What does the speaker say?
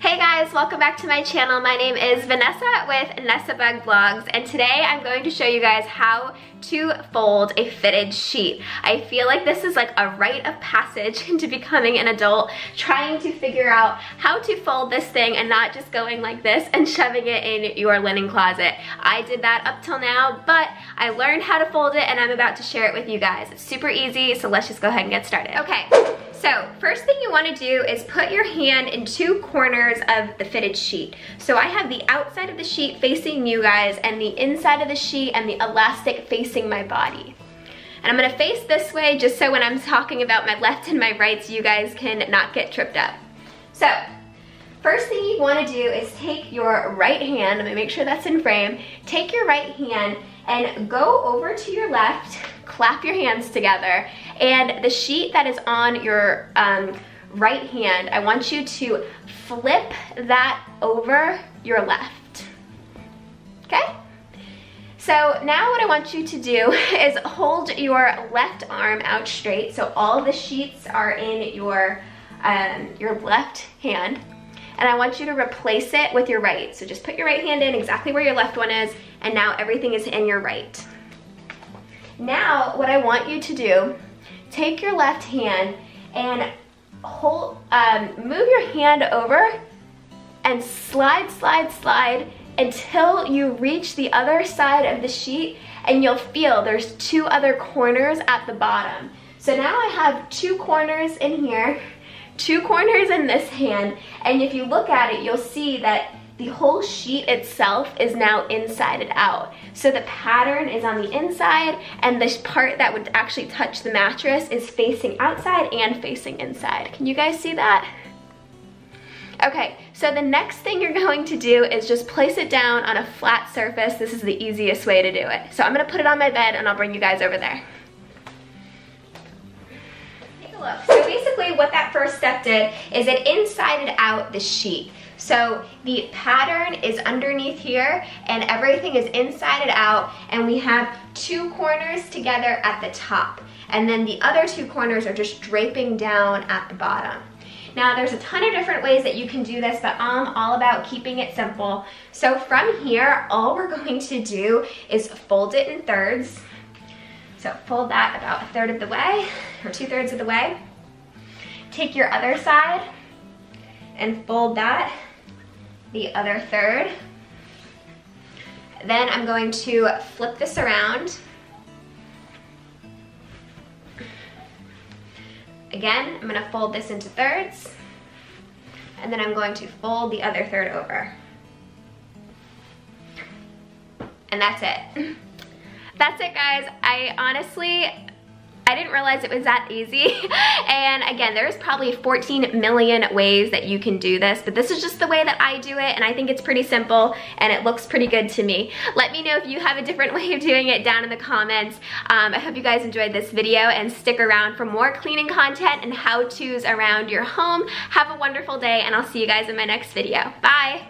Hey guys, welcome back to my channel. My name is Vanessa with Nessa Bug Blogs and today I'm going to show you guys how to fold a fitted sheet. I feel like this is like a rite of passage into becoming an adult, trying to figure out how to fold this thing and not just going like this and shoving it in your linen closet. I did that up till now, but I learned how to fold it and I'm about to share it with you guys. It's super easy, so let's just go ahead and get started. Okay, so first thing you wanna do is put your hand in two corners of the fitted sheet. So I have the outside of the sheet facing you guys and the inside of the sheet and the elastic facing my body. And I'm gonna face this way just so when I'm talking about my left and my rights, you guys can not get tripped up. So, first thing you wanna do is take your right hand, let me make sure that's in frame, take your right hand and go over to your left, clap your hands together, and the sheet that is on your um, right hand, I want you to flip that over your left, okay? So now what I want you to do is hold your left arm out straight so all the sheets are in your, um, your left hand and I want you to replace it with your right. So just put your right hand in exactly where your left one is and now everything is in your right. Now what I want you to do, take your left hand and hold, um, move your hand over and slide, slide, slide until you reach the other side of the sheet and you'll feel there's two other corners at the bottom. So now I have two corners in here, two corners in this hand, and if you look at it, you'll see that the whole sheet itself is now inside and out. So the pattern is on the inside and the part that would actually touch the mattress is facing outside and facing inside. Can you guys see that? Okay, so the next thing you're going to do is just place it down on a flat surface. This is the easiest way to do it. So I'm gonna put it on my bed and I'll bring you guys over there. Look. So basically what that first step did is it insided out the sheet. So the pattern is underneath here and everything is inside and out and we have two corners together at the top. And then the other two corners are just draping down at the bottom. Now there's a ton of different ways that you can do this, but I'm all about keeping it simple. So from here, all we're going to do is fold it in thirds. So fold that about a third of the way, or two thirds of the way. Take your other side and fold that the other third. Then I'm going to flip this around. Again, I'm gonna fold this into thirds, and then I'm going to fold the other third over. And that's it. That's it guys. I honestly, I didn't realize it was that easy. and again, there's probably 14 million ways that you can do this, but this is just the way that I do it, and I think it's pretty simple, and it looks pretty good to me. Let me know if you have a different way of doing it down in the comments. Um, I hope you guys enjoyed this video, and stick around for more cleaning content and how-tos around your home. Have a wonderful day, and I'll see you guys in my next video. Bye!